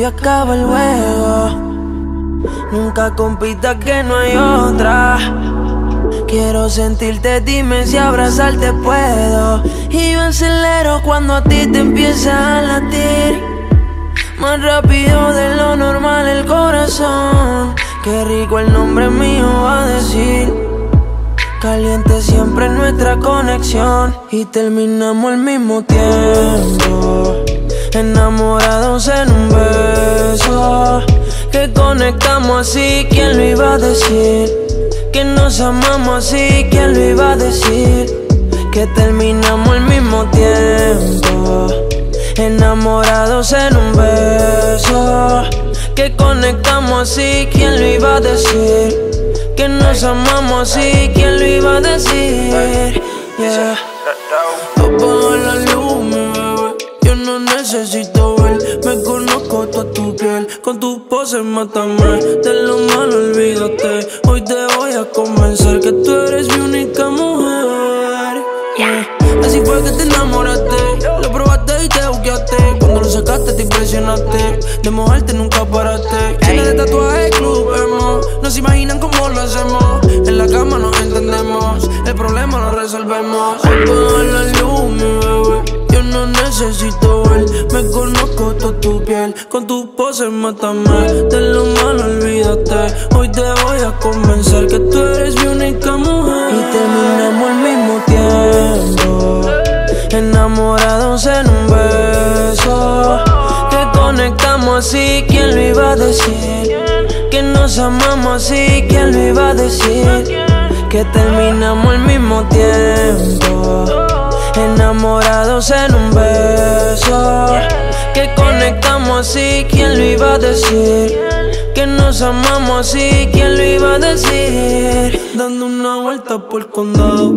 tuyo acaba el juego. Nunca compita que no hay otra. Quiero sentirte, dime si abrazarte puedo. Y yo acelero cuando a ti te empieza a latir. Más rápido de lo normal el corazón. Qué rico el nombre mío va a decir. Caliente siempre nuestra conexión y terminamos al mismo tiempo. Enamorados en un beso. Que conectamos así, ¿quién lo iba a decir? Que nos amamos así, ¿quién lo iba a decir? Que terminamos al mismo tiempo. Enamorados en un beso. Que conectamos así, ¿quién lo iba a decir? Que nos amamos así, ¿quién lo iba a decir? Yeah. Apaga la luz, no necesito ver. Me conozco toda tu piel. Con tu pose mátame. De lo malo olvídate. Hoy te voy a convencer que tú eres mi única mujer. Así fue que te enamoraste. Lo probaste y te buqueaste. Cuando lo sacaste te impresionaste. De mojarte nunca paraste. Mátame. De lo malo olvídate. Hoy te voy a convencer que tú eres mi única mujer. Y terminamos al mismo tiempo. Enamorados en un beso. Que conectamos así, ¿quién lo iba a decir? Que nos amamos así, ¿quién lo iba a decir? Que terminamos al mismo tiempo. Enamorados en un beso. Que conectamos así, ¿quién lo iba a decir? Que nos amamos así, ¿quién lo iba a decir? Dando una vuelta por el condado.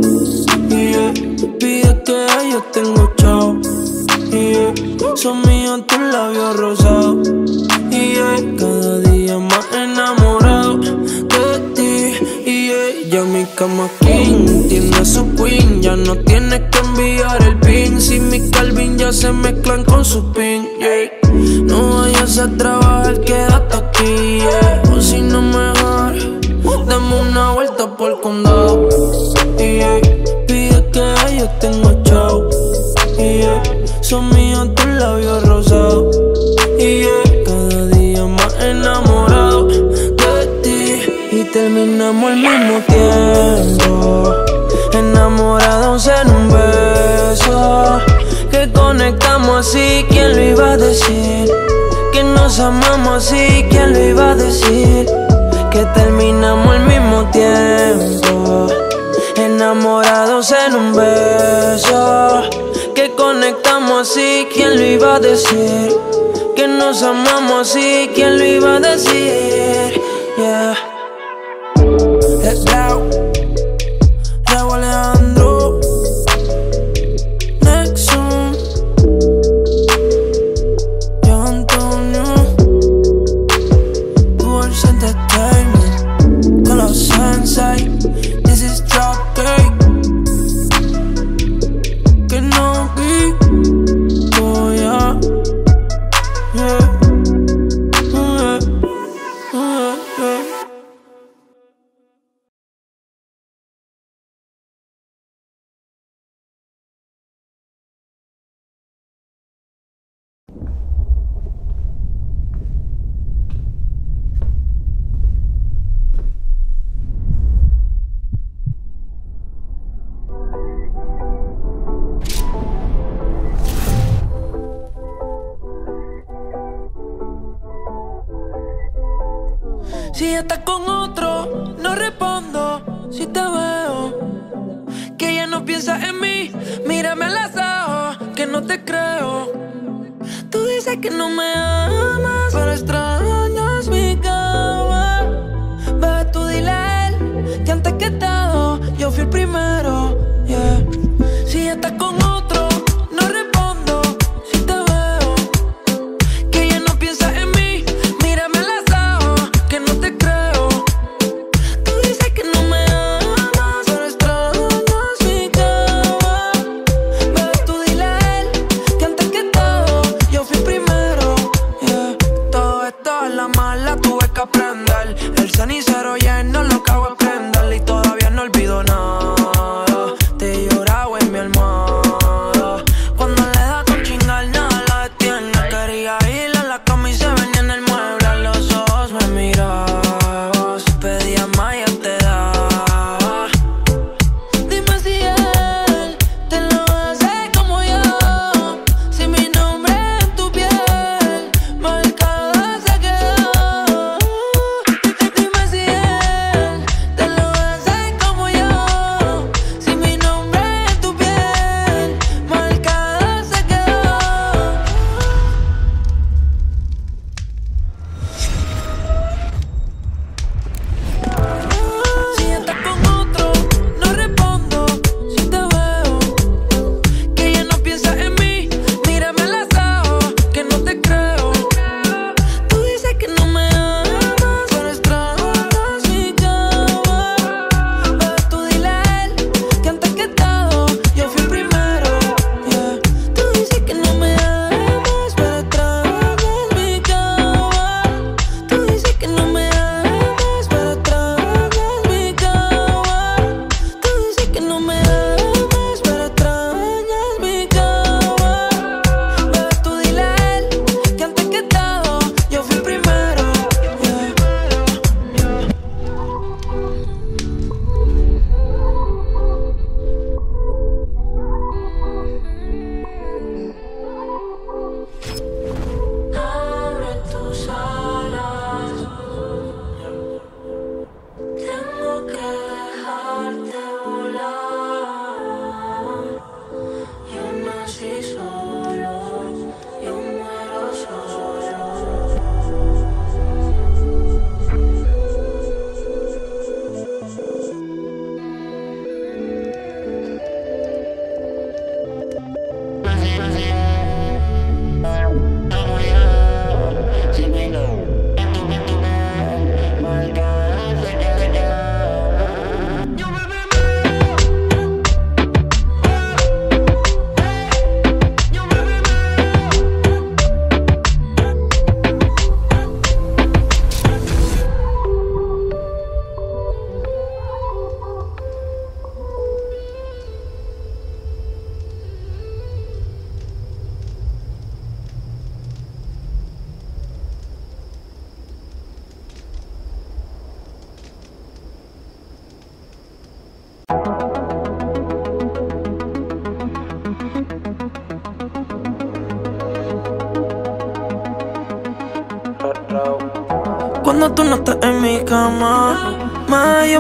Yeah. Pide que yo tengo chao. Yeah. Son míos tus labios rosados. Yeah. Enamorado de ti. Yeah. Ya king su no tienes que enviar el pin. Si mi Calvin ya se mezclan con su pin, No vayas a trabajar, quédate aquí, O si no mejor, dame una vuelta por condado, terminamos al mismo tiempo enamorados en un beso Que conectamos así, ¿quién lo iba a decir? Que nos amamos así, ¿quién lo iba a decir? Que terminamos al mismo tiempo Enamorados en un beso Que conectamos así, ¿quién lo iba a decir? Que nos amamos así, ¿quién lo iba a decir? Yeah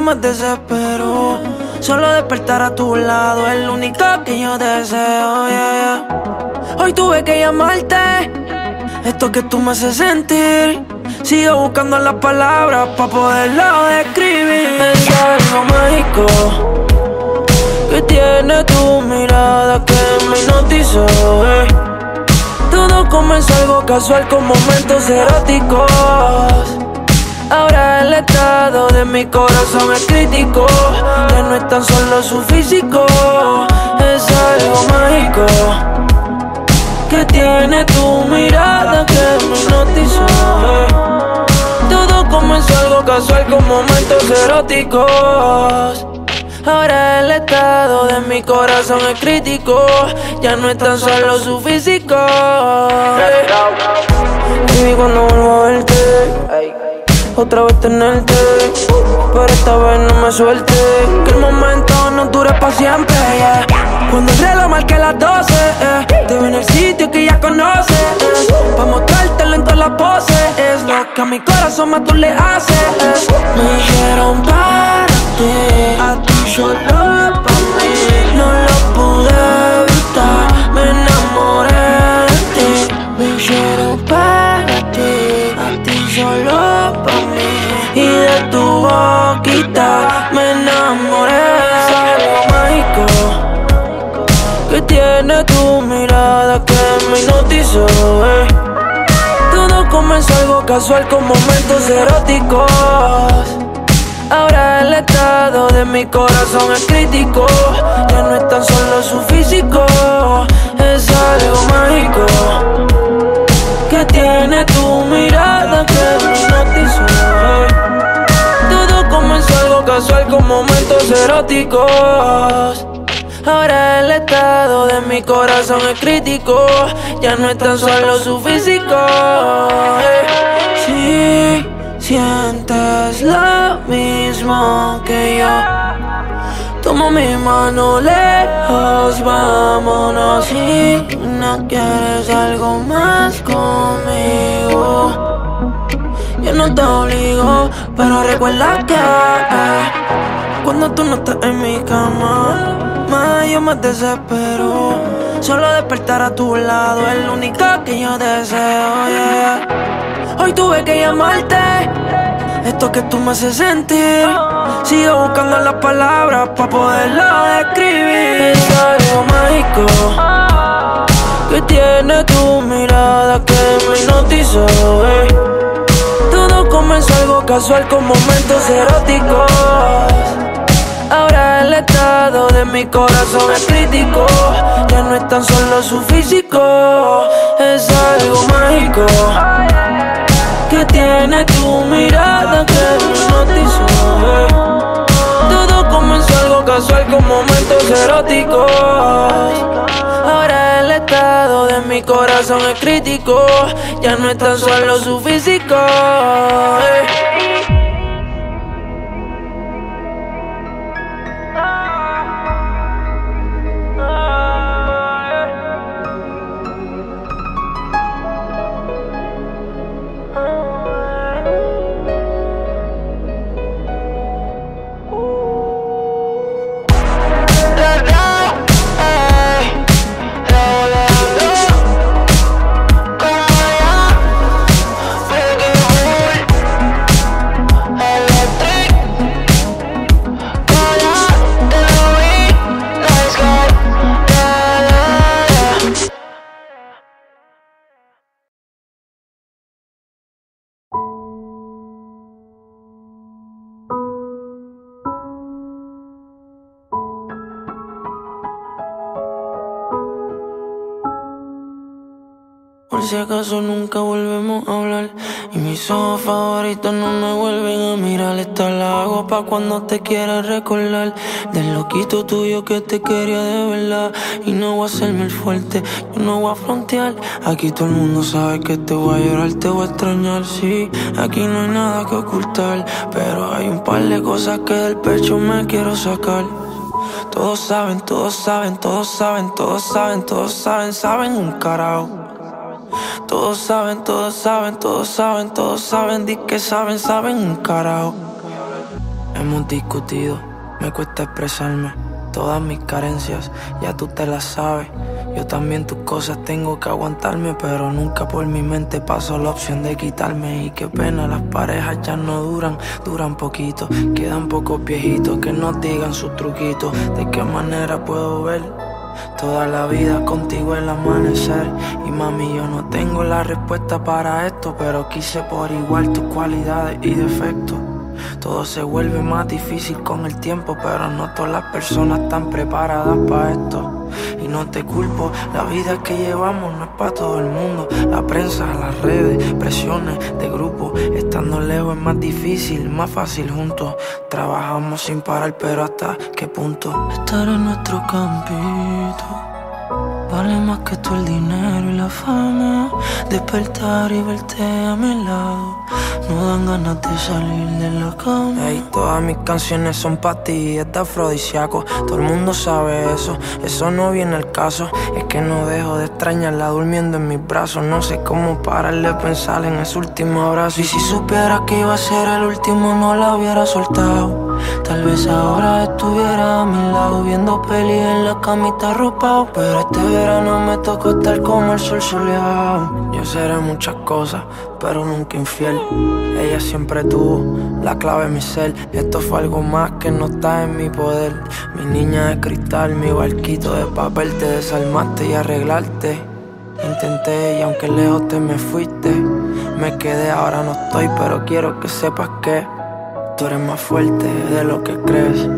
más desespero. Solo despertar a tu lado es lo único que yo deseo, Hoy tuve que llamarte, esto que tú me haces sentir. Sigo buscando las palabras para poderlo describir. Es algo mágico que tiene tu mirada que me hipnotizó. Eh. Todo comenzó algo casual con momentos eróticos. Ahora el estado de mi corazón es crítico. Ya no es tan solo su físico, es algo mágico. Que tiene tu mirada que me hipnotizó. Todo comenzó algo casual con momentos eróticos. Ahora el estado de mi corazón es crítico. Ya no es tan solo su físico. Y cuando vuelvo a verte, otra vez tenerte. Pero esta vez no me suelte. Que el momento no dure para siempre. Cuando el reloj marque las 12, eh, te veo en el sitio que ya conoces. Eh, pa' mostrártelo en todas las poses. Es lo que a mi corazón más tú le haces. Eh. Me dijeron para casual con momentos eróticos. Ahora el estado de mi corazón es crítico. Ya no es tan solo su físico, es algo mágico. Que tiene tu mirada que me hipnotizó. Todo comenzó algo casual con momentos eróticos. Ahora el estado de mi corazón es crítico. Ya no es tan solo su físico. Sientes lo mismo que yo. Toma mi mano lejos, vámonos. Si no quieres algo más conmigo, yo no te obligo, pero recuerda que cuando tú no estás en mi cama, más yo me desespero. Solo despertar a tu lado es lo único que yo deseo. Hoy tuve que llamarte. Esto que tú me haces sentir. Sigo buscando las palabras para poderlo describir. Es algo mágico que tiene tu mirada que me hipnotizó. Eh. Todo comenzó algo casual con momentos eróticos. Ahora el estado de mi corazón es crítico. Ya no es tan solo su físico, es algo mágico que tiene tu mirada que hipnotizó. Todo comenzó algo casual con momentos eróticos. Ahora el estado de mi corazón es crítico. Ya no es tan solo su físico. Eh. Nunca volvemos a hablar. Y mis ojos favoritos no me vuelven a mirar. Esta la hago pa' cuando te quieras recordar. Del loquito tuyo que te quería de verdad. Y no voy a hacerme el fuerte, yo no voy a frontear. Aquí todo el mundo sabe que te voy a llorar, te voy a extrañar. Sí, aquí no hay nada que ocultar. Pero hay un par de cosas que del pecho me quiero sacar. Todos saben, todos saben, todos saben, todos saben, todos saben, saben un carajo. Todos saben, todos saben, todos saben, todos saben, di que saben, saben un carajo. Hemos discutido, me cuesta expresarme. Todas mis carencias, ya tú te las sabes. Yo también tus cosas tengo que aguantarme, pero nunca por mi mente pasó la opción de quitarme. Y qué pena, las parejas ya no duran, duran poquito. Quedan pocos viejitos que nos digan sus truquitos. ¿De qué manera puedo ver? Toda la vida contigo el amanecer. Y mami yo no tengo la respuesta para esto Pero quise por igual tus cualidades y defectos todo se vuelve más difícil con el tiempo, pero no todas las personas están preparadas para esto. Y no te culpo, la vida que llevamos no es para todo el mundo. La prensa, las redes, presiones de grupo. Estando lejos es más difícil, más fácil juntos. Trabajamos sin parar, pero hasta qué punto. Estar en nuestro campito Vale más que todo el dinero y la fama. Despertar y verte a mi lado. No dan ganas de salir de la cama. Ey, todas mis canciones son para ti, es de afrodisíaco. Todo el mundo sabe eso, eso no viene al caso. Es que no dejo de extrañarla durmiendo en mis brazos. No sé cómo pararle a pensar en ese último abrazo. Y si supiera que iba a ser el último, no la hubiera soltado. Tal vez ahora estuviera a mi lado viendo peli en la camita arropado. Pero este verano me tocó estar como el sol soleado. Yo seré muchas cosas, pero nunca infiel. Ella siempre tuvo la clave en mi ser. Esto fue algo más que no está en mi poder. Mi niña de cristal, mi barquito de papel, te desarmaste y arreglarte. Intenté y aunque lejos te me fuiste, me quedé, ahora no estoy, pero quiero que sepas que Tú eres más fuerte de lo que crees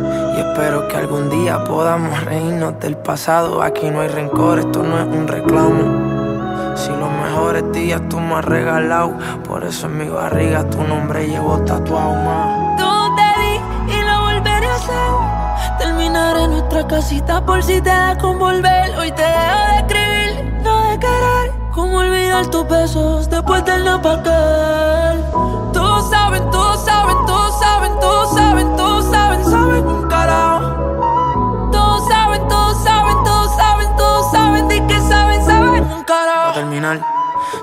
espero que algún día podamos reírnos del pasado. Aquí no hay rencor, esto no es un reclamo. Si los mejores días tú me has regalado, por eso en mi barriga tu nombre llevo tatuado más. Tú te di y lo volveré a hacer. Terminar en nuestra casita por si te da con volver. Hoy te dejo de escribir, no de querer. Cómo olvidar tus besos después del no Todos saben, todos saben,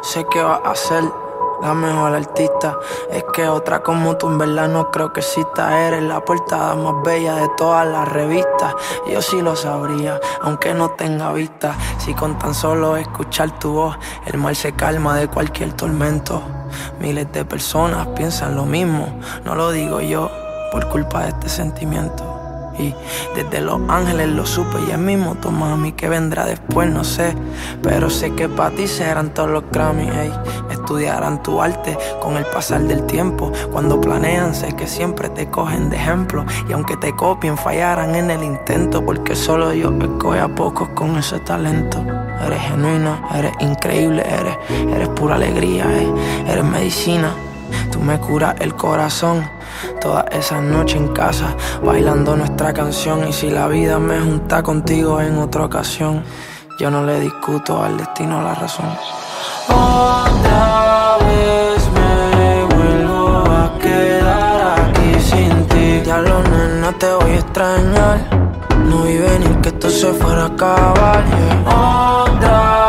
sé que va a ser la mejor artista. Es que otra como tú en verdad no creo que exista. Eres la portada más bella de todas las revistas. Yo sí lo sabría, aunque no tenga vista. Si con tan solo escuchar tu voz, el mal se calma de cualquier tormento. Miles de personas piensan lo mismo, no lo digo yo por culpa de este sentimiento. Y desde Los Ángeles lo supe y el mismo tu mami que vendrá después, no sé. Pero sé que para ti serán todos los Grammy, Estudiarán tu arte con el pasar del tiempo. Cuando planean, sé que siempre te cogen de ejemplo. Y aunque te copien, fallarán en el intento. Porque solo yo escoge a pocos con ese talento. Eres genuina, eres increíble, eres, eres pura alegría, eres medicina. Tú me curas el corazón. Toda esa noche en casa, bailando nuestra canción. Y si la vida me junta contigo en otra ocasión, yo no le discuto al destino la razón. Otra vez me vuelvo a quedar aquí sin ti. Ya lo nena te voy a extrañar. No vi venir que esto se fuera a acabar. Otra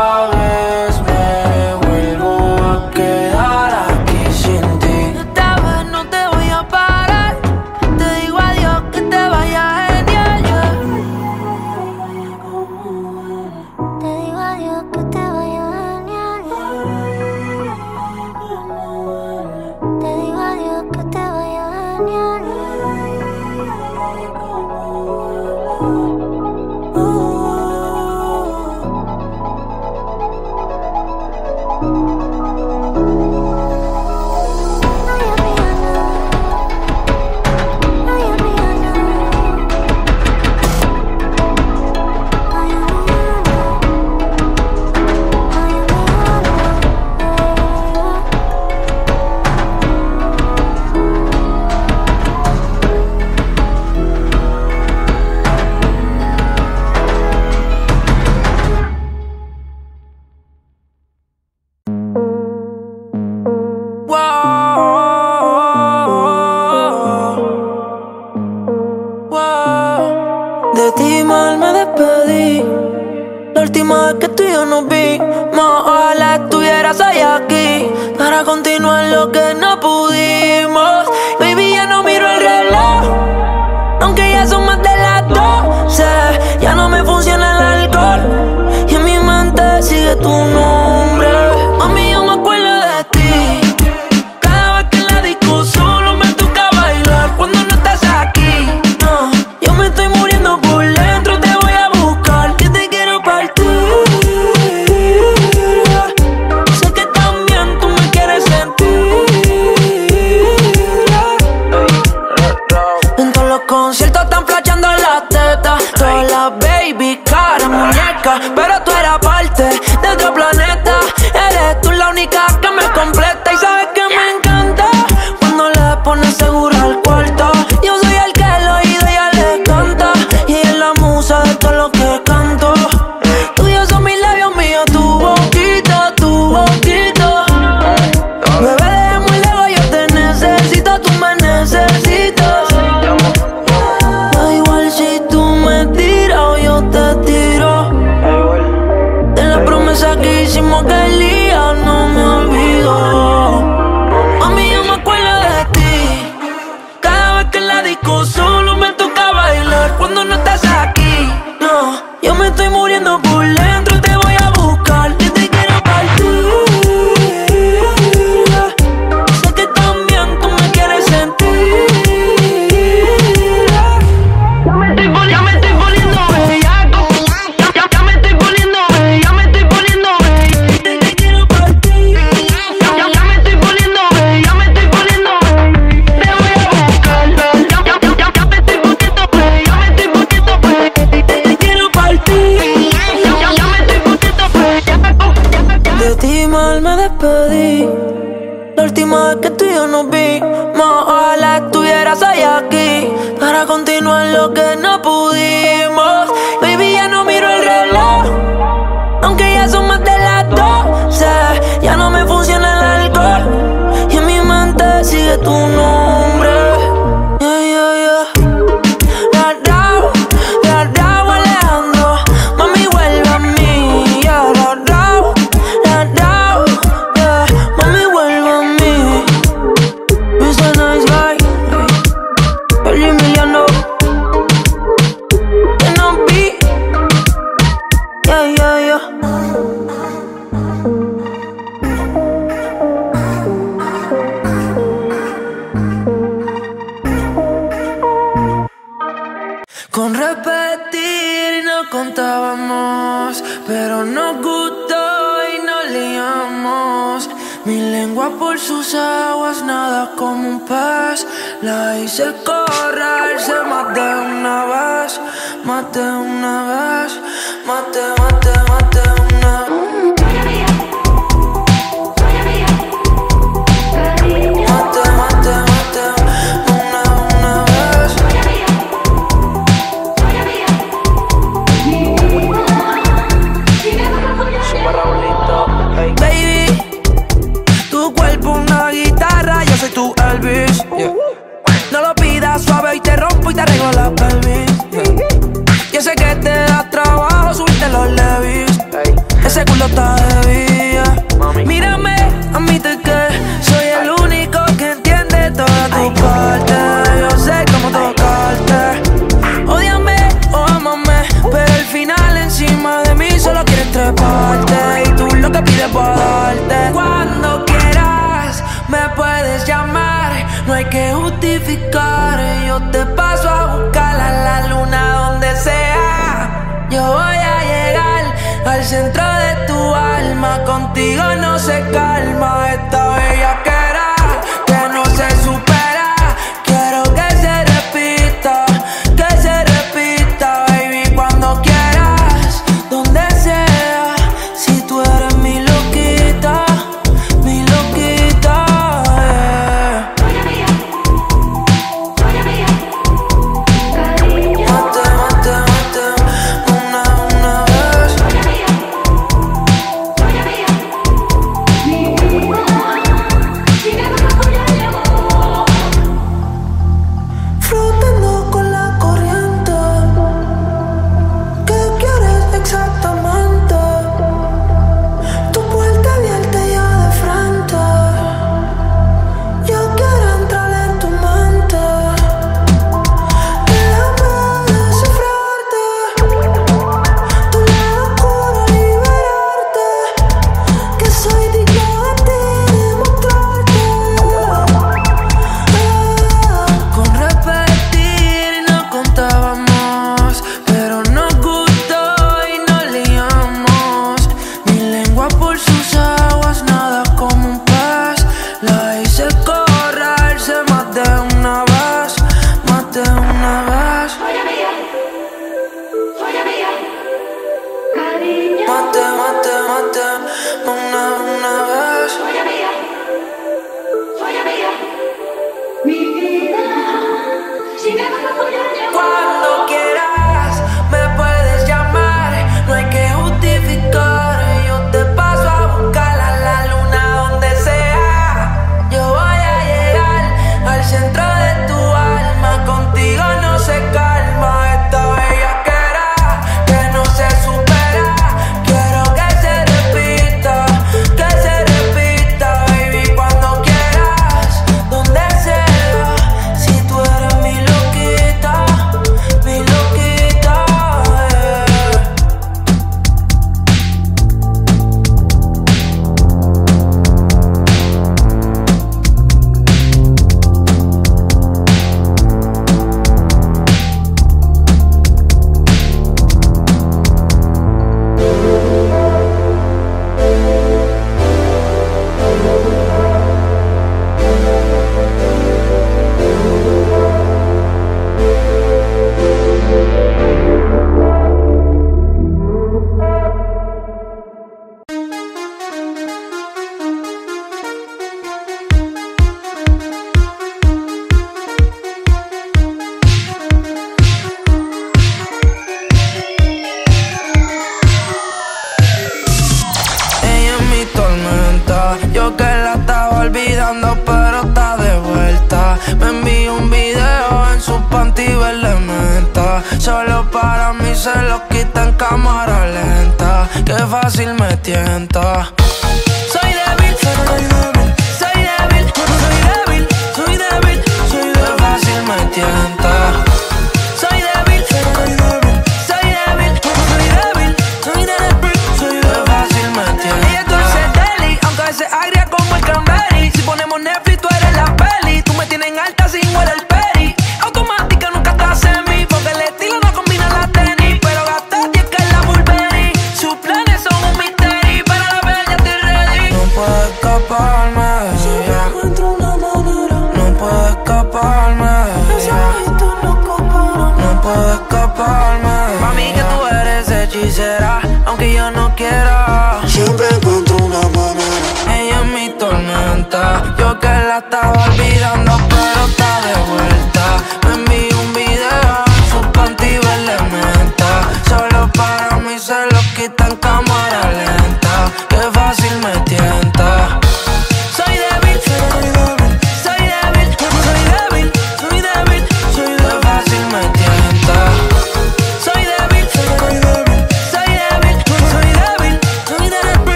música despedí. La última vez que tú y yo nos vi Mi lengua por sus aguas nada como un pez. La hice correrse más de una vez Más de una vez Más de una el centro de tu alma, contigo no se calma esta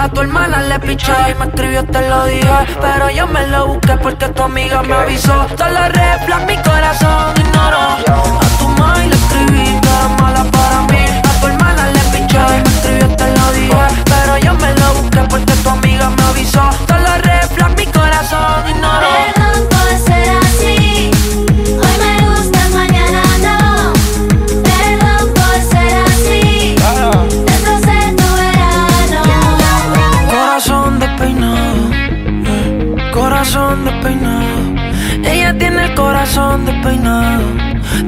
A tu hermana le piché y me escribió, te lo dije. Pero yo me lo busqué porque tu amiga me avisó. Solo refleja mi corazón, ignoro. A tu mãe le escribí, que mala para mí. A tu hermana le piché y me escribió, te lo dije. Pero yo me lo busqué porque tu amiga corazón despeinado.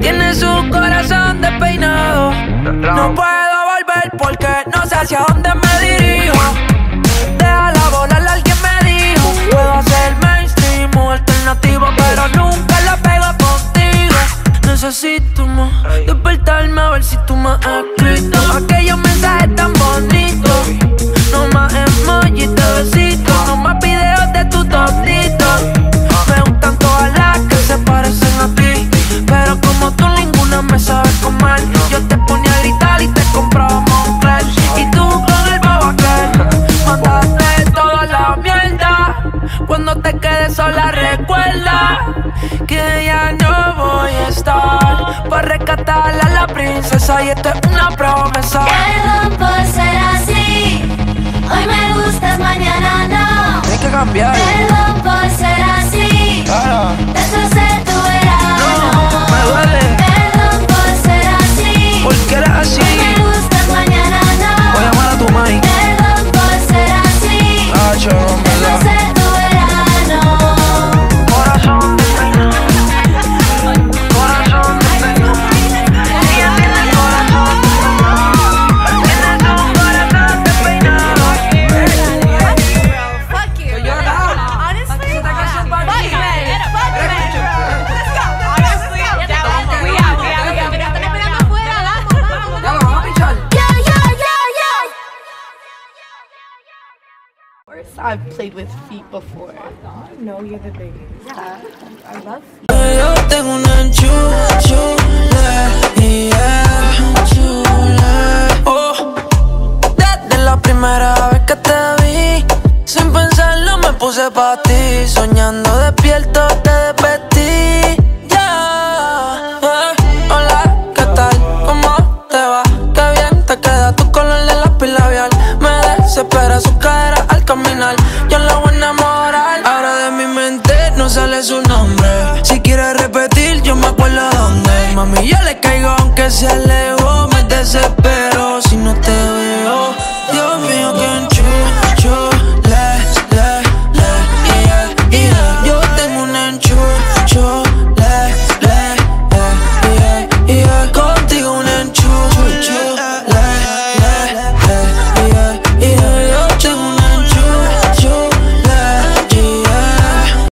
Tiene su corazón despeinado. No puedo volver porque no sé hacia dónde me dirijo. Deja Déjala volar, alguien me dijo. Puedo hacer mainstream o alternativo, pero nunca la pego contigo. Necesito más despertarme a ver si tú me has escrito aquellos mensajes I've played with feet before. No, you're the biggest. Yeah. I love feet. Yo tengo una Oh, desde la primera vez que te vi, sin pensarlo me puse para ti, soñando despierto te desperté Y yo le caigo aunque se alejó, me desespero.